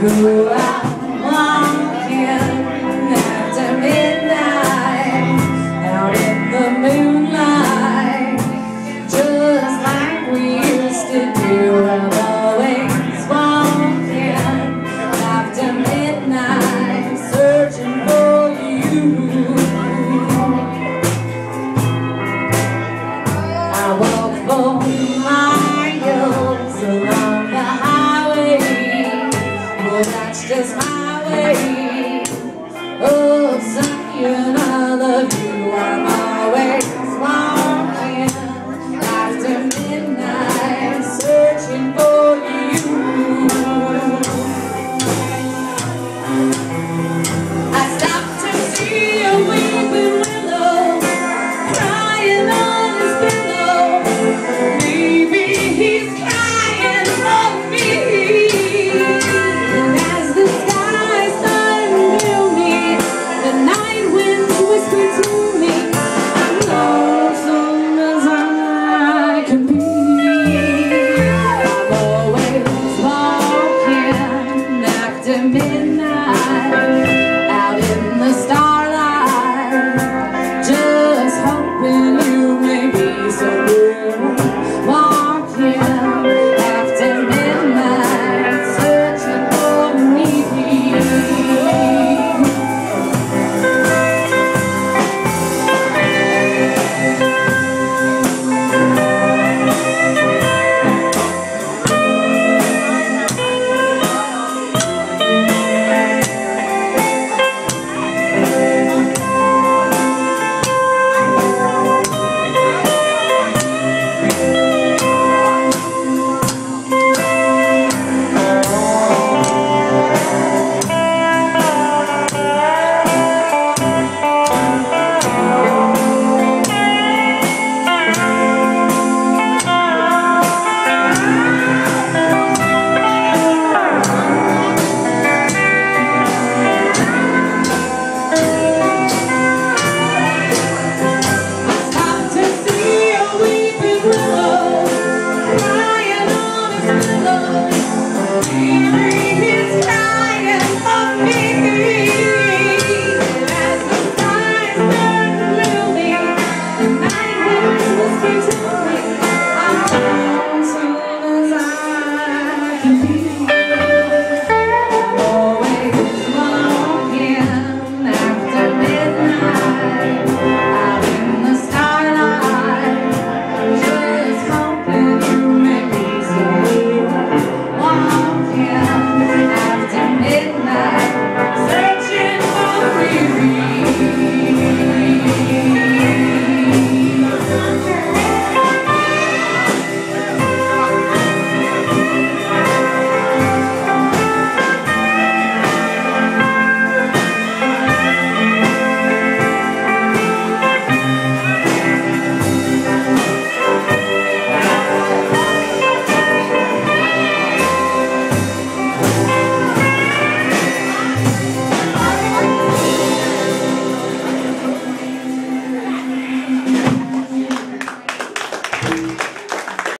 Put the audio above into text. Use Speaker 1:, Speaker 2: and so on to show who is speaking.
Speaker 1: Go